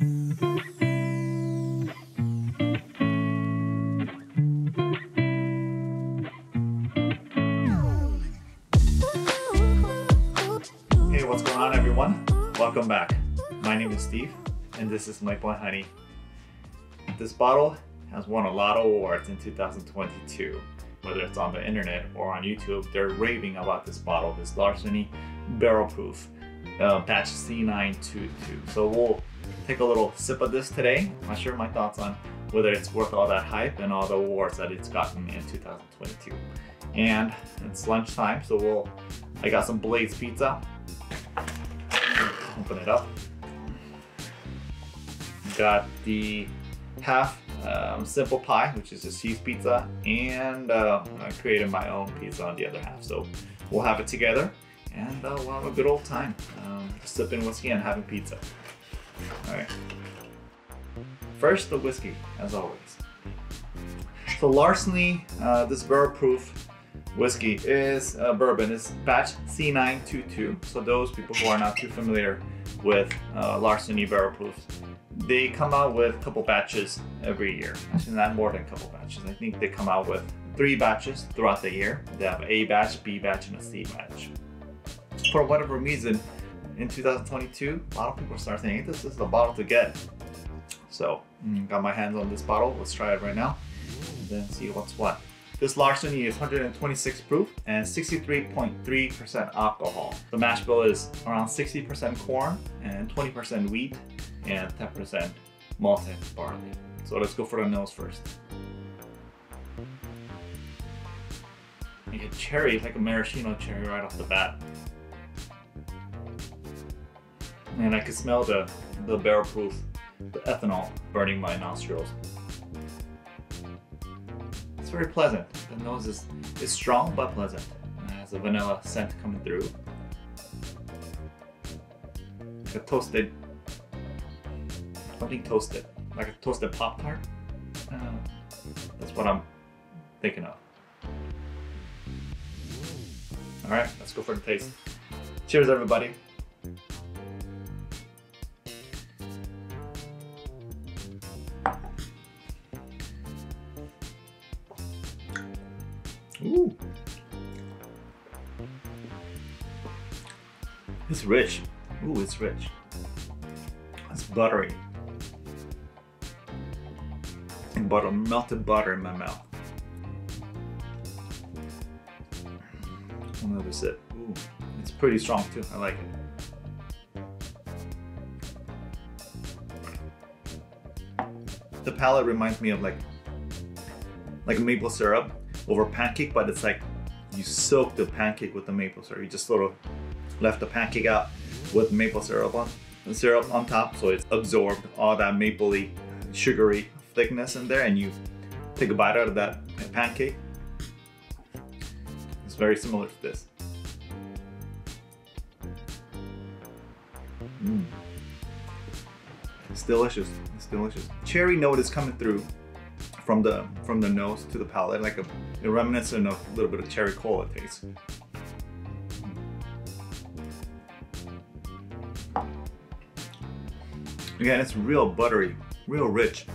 Hey, what's going on, everyone? Welcome back. My name is Steve, and this is Maple and Honey. This bottle has won a lot of awards in 2022. Whether it's on the internet or on YouTube, they're raving about this bottle, this Larceny Barrel Proof uh, Batch C922. So we'll take a little sip of this today. I'll share my thoughts on whether it's worth all that hype and all the awards that it's gotten in 2022. And it's lunchtime, so we'll. I got some Blaze Pizza. Open it up. Got the half um, simple pie, which is a cheese pizza, and uh, I created my own pizza on the other half. So we'll have it together, and uh, we'll have a good old time um, sipping whiskey and having pizza. All right. First, the whiskey, as always. So Larceny, uh, this barrel proof whiskey is uh, bourbon It's batch C922. So those people who are not too familiar with uh, Larceny barrel proofs, they come out with a couple batches every year. Actually, not more than a couple batches. I think they come out with three batches throughout the year. They have A batch, B batch, and a C batch. For whatever reason, in 2022, a lot of people start saying, hey, this is the bottle to get. So, mm, got my hands on this bottle. Let's try it right now and then see what's what. This Larceny is 126 proof and 63.3% alcohol. The mash bill is around 60% corn and 20% wheat and 10% malted barley. So let's go for the nose first. You get cherry, like a maraschino cherry right off the bat. And I can smell the, the barrel proof, the ethanol burning my nostrils. It's very pleasant. The nose is, is strong but pleasant. It has a vanilla scent coming through. Like a toasted, something toasted, like a toasted Pop Tart. Uh, that's what I'm thinking of. All right, let's go for the taste. Cheers, everybody. It's rich. Ooh, it's rich. It's buttery. And butter, melted butter in my mouth. Another sip. Ooh, it's pretty strong too. I like it. The palate reminds me of like like maple syrup over pancake, but it's like you soak the pancake with the maple syrup. You just sort of left the pancake out with maple syrup on syrup on top, so it's absorbed all that mapley, sugary thickness in there, and you take a bite out of that pancake. It's very similar to this. Mm. It's delicious. It's delicious. Cherry note is coming through from the from the nose to the palate, like a, a reminiscent of a little bit of cherry cola taste. Again, it's real buttery, real rich,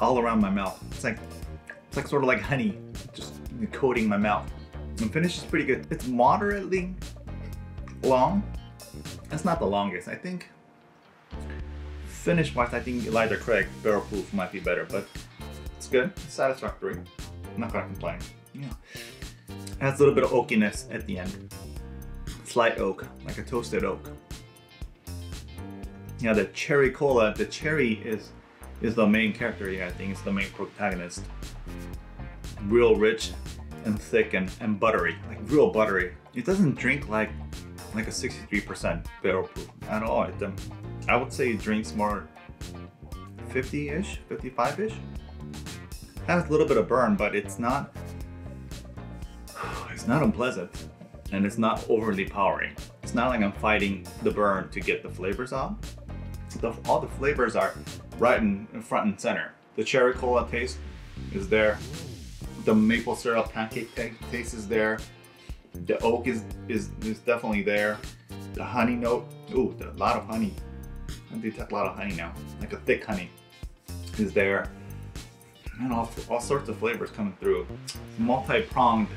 all around my mouth. It's like it's like sort of like honey, just coating my mouth. The finish is pretty good. It's moderately long. That's not the longest. I think finish wise, I think Elijah Craig Barrel Proof might be better, but it's good. It's satisfactory. I'm not gonna complain. Yeah. It has a little bit of oakiness at the end. Slight oak, like a toasted oak. Yeah, the cherry cola, the cherry is is the main character here. I think it's the main protagonist. Real rich and thick and, and buttery, like real buttery. It doesn't drink like like a 63% barrel proof at all. It, um, I would say it drinks more 50-ish, 55-ish. Has a little bit of burn, but it's not it's not unpleasant and it's not overly powering. It's not like I'm fighting the burn to get the flavors out. The, all the flavors are right in, in front and center. The cherry cola taste is there. The maple syrup pancake taste is there. The oak is, is, is definitely there. The honey note, ooh, a lot of honey. I detect a lot of honey now, like a thick honey is there. And all, all sorts of flavors coming through. Multi-pronged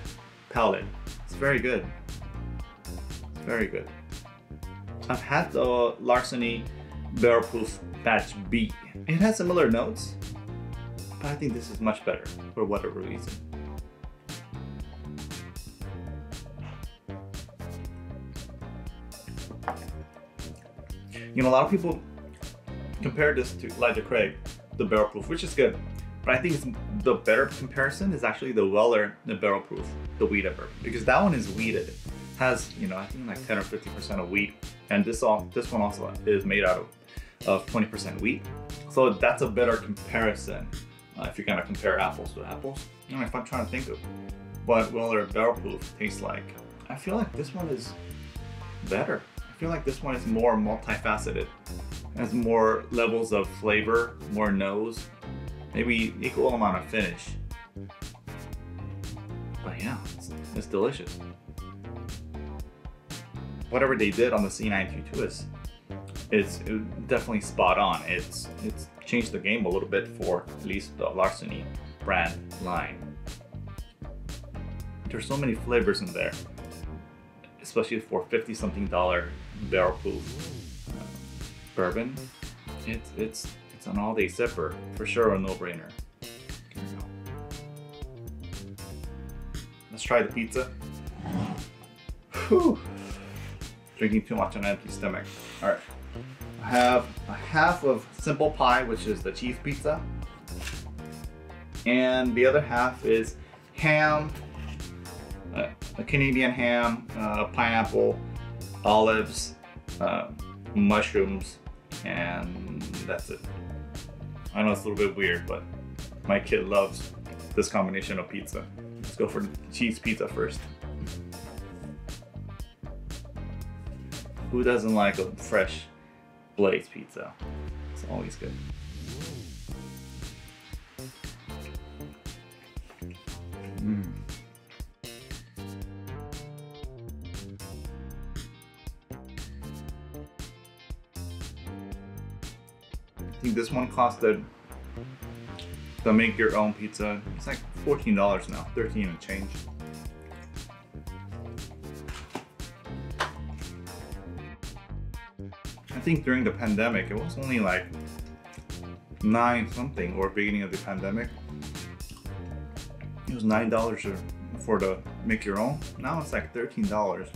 palate. It's very good. Very good. I've had the Larceny Proof Batch B. It has similar notes, but I think this is much better for whatever reason. You know, a lot of people compare this to Elijah Craig, the barrel proof, which is good. But I think the better comparison is actually the Weller, the barrel proof, the wheated bourbon, because that one is wheated, Has you know I think like 10 or 50 percent of wheat, and this all this one also is made out of of 20 percent wheat. So that's a better comparison uh, if you're gonna compare apples to apples. You know, if I'm trying to think of what Weller barrel proof tastes like, I feel like this one is better. I feel like this one is more multifaceted has more levels of flavor, more nose, maybe equal amount of finish. But yeah, it's, it's delicious. Whatever they did on the C922 is, is definitely spot on. It's it's changed the game a little bit for at least the Larceny brand line. There's so many flavors in there, especially for 50 something dollar barrel proof bourbon, it's it's it's an all-day sipper for sure, a no-brainer. Let's try the pizza. Whew. Drinking too much on an empty stomach. All right, have a half of simple pie, which is the cheese pizza, and the other half is ham, uh, a Canadian ham, uh, pineapple, olives, uh, mushrooms, and that's it. I know it's a little bit weird, but my kid loves this combination of pizza. Let's go for the cheese pizza first. Who doesn't like a fresh Blaze pizza? It's always good. Mm. I think this one costed the make your own pizza. It's like $14 now, 13 and change. I think during the pandemic, it was only like nine something or beginning of the pandemic. It was nine dollars for the make your own. Now it's like thirteen dollars.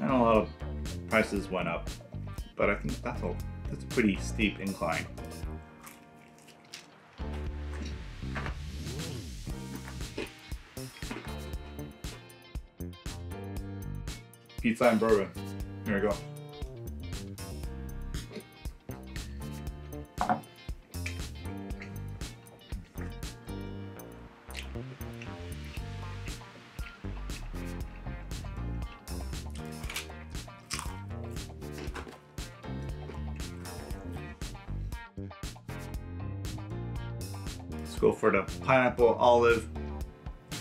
Know a lot of prices went up, but I think that's all that's a pretty steep incline. Pizza and bourbon. Here we go. Let's go for the pineapple olive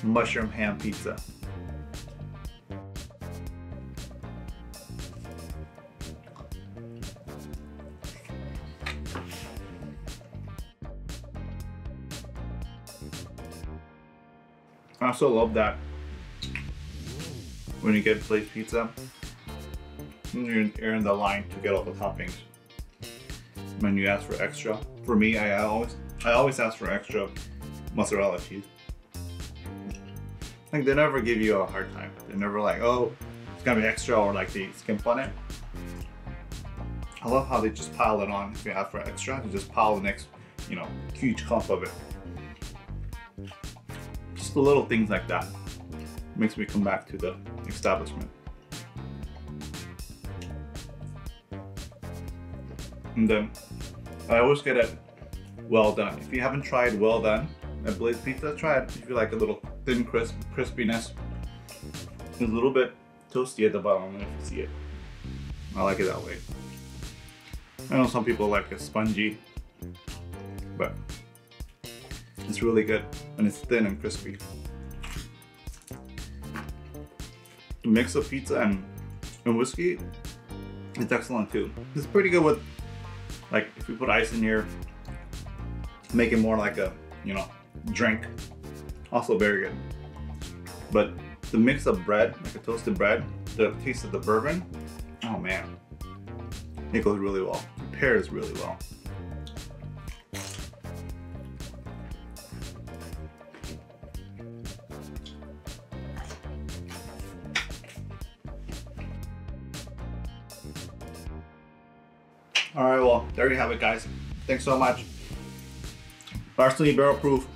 mushroom ham pizza. I also love that when you get Blaze pizza, you're in the line to get all the toppings. When you ask for extra, for me, I always I always ask for extra mozzarella cheese. Like they never give you a hard time. They're never like, oh, it's gonna be extra or like they skimp on it. I love how they just pile it on. If you ask for extra, you just pile the next, you know, huge clump of it. Just the little things like that makes me come back to the establishment. And then I always get it well done. If you haven't tried well done at Blaze Pizza, try it if you like a little thin crisp crispiness. It's a little bit toasty at the bottom, if you see it. I like it that way. I know some people like it spongy, but it's really good and it's thin and crispy. The mix of pizza and, and whiskey It's excellent too. It's pretty good with, like, if you put ice in here, make it more like a, you know, drink. Also very good. But the mix of bread, like a toasted bread, the taste of the bourbon, oh man, it goes really well. It pairs really well. All right, well, there you have it, guys. Thanks so much. Larceny Barrel Proof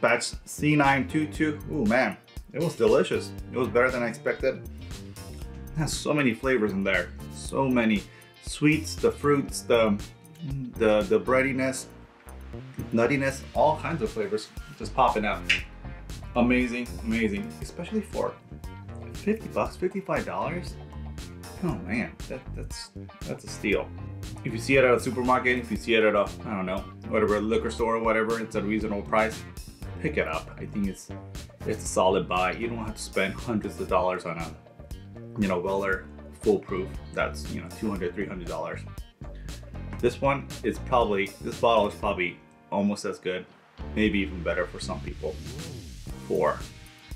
Batch C922. Ooh, man, it was delicious. It was better than I expected. It has so many flavors in there. So many sweets, the fruits, the the the breadiness, nuttiness, all kinds of flavors just popping out. Amazing, amazing, especially for 50 bucks, $55. Oh man, that, that's that's a steal. If you see it at a supermarket, if you see it at a I don't know whatever liquor store or whatever, it's a reasonable price. Pick it up. I think it's it's a solid buy. You don't have to spend hundreds of dollars on a you know Weller Full Proof. That's you know 200 300 dollars. This one is probably this bottle is probably almost as good, maybe even better for some people. For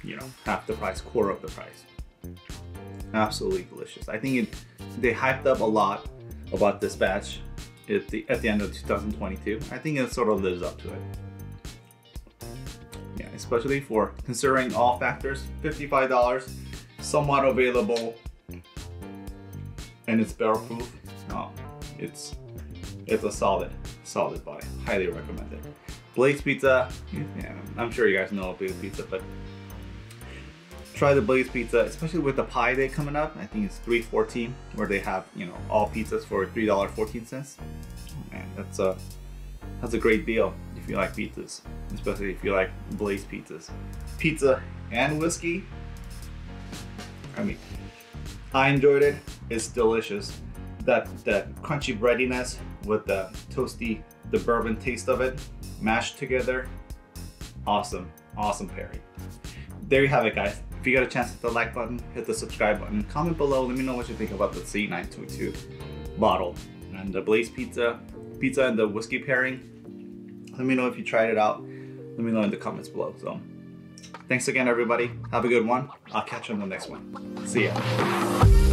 you know half the price, quarter of the price absolutely delicious. I think it, they hyped up a lot about this batch at the, at the end of 2022. I think it sort of lives up to it. Yeah, especially for considering all factors, $55, somewhat available, and it's barrel proof. No, it's it's a solid, solid buy. Highly recommend it. Blaze Pizza, yeah, I'm sure you guys know Blaze Pizza, but try the Blaze Pizza, especially with the Pi Day coming up. I think it's 314, where they have you know all pizzas for $3.14. Man, that's a that's a great deal if you like pizzas, especially if you like Blaze pizzas. Pizza and whiskey. I mean, I enjoyed it. It's delicious. That that crunchy breadiness with the toasty, the bourbon taste of it mashed together. Awesome, awesome pairing. There you have it, guys. If you got a chance, hit the like button, hit the subscribe button, comment below. Let me know what you think about the C922 bottle and the Blaze Pizza, pizza and the whiskey pairing. Let me know if you tried it out. Let me know in the comments below. So, thanks again, everybody. Have a good one. I'll catch you on the next one. See ya.